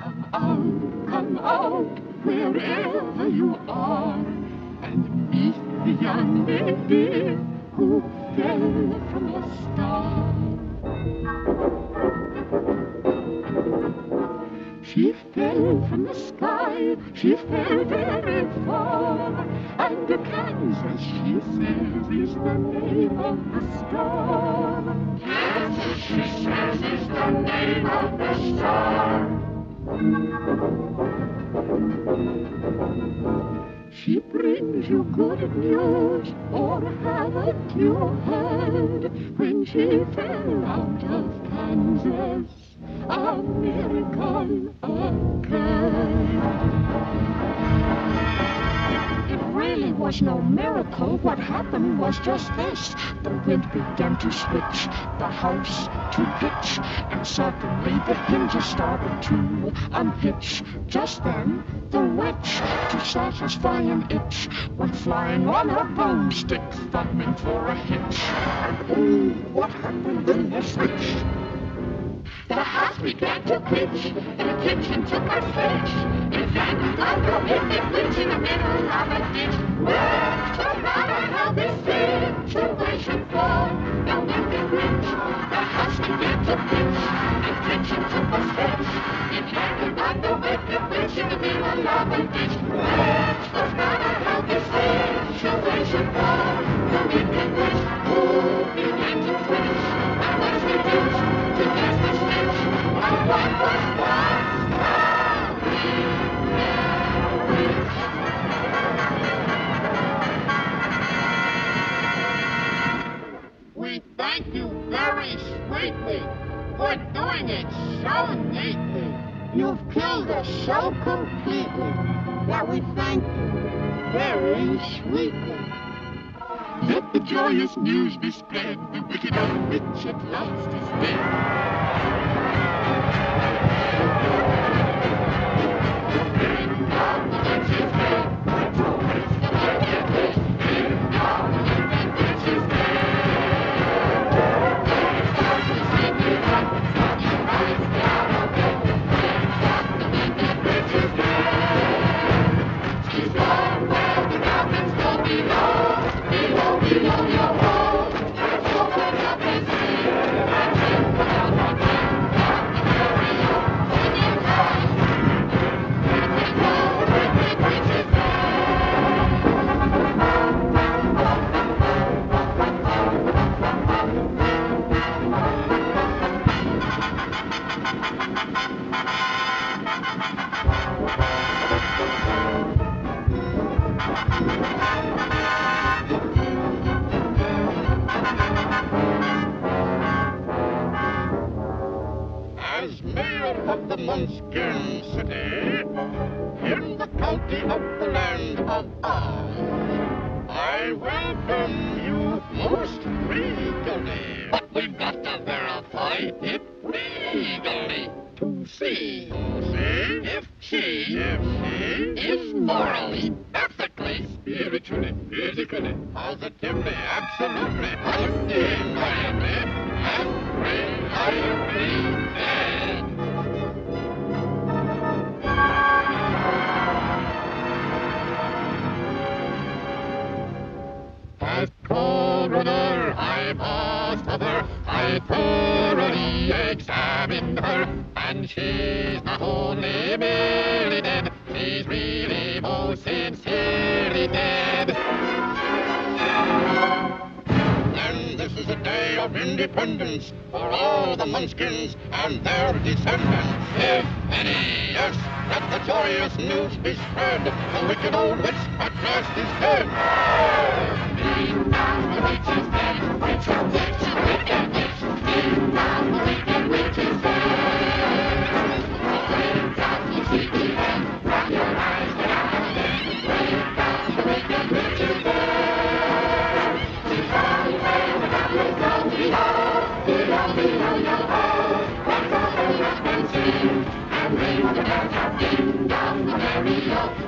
Come out, come out, wherever you are, and meet the young lady who fell from a star. She fell from the sky, she fell very far, and Kansas, she says, is the name of the star. Kansas, she says, is the name of the star. She brings you good news, or haven't you heard? When she fell out of Kansas, a miracle occurred. Really was no miracle. What happened was just this. The wind began to switch, the house to pitch, and suddenly the hinges started to unhitch. Just then, the witch, to satisfy an itch, went flying on her broomstick, thumbing for a hitch. And oh, what happened in the switch? The house began to pitch, and the kitchen took a. the middle of a ditch. Well, no matter how this situation fall, no wicked witch. The house began to the kitchen a wicked witch in the of a ditch. Matter how this situation fall, no wicked witch. Began to twitch, thank you very sweetly for doing it so neatly. You've killed us so completely that we thank you very sweetly. Let the joyous news be spread. The wicked old witch at last is dead. As mayor of the Munchkin City, in the county of the land of Oz, I welcome you most regally. But we've got to verify it legally to see, see if she, if she is morally, ethically, spiritually, physically, positively, absolutely, undeniably, and reliably dead. I thoroughly examined her, and she's not only merely dead, she's really most sincerely dead. And this is a day of independence for all the Munchkins and their descendants. If any, yes, let the joyous news be spread. The wicked old witch at last is dead. Dong, the witch is dead. Witch, and ring the of ding dong, the merry-o. Sing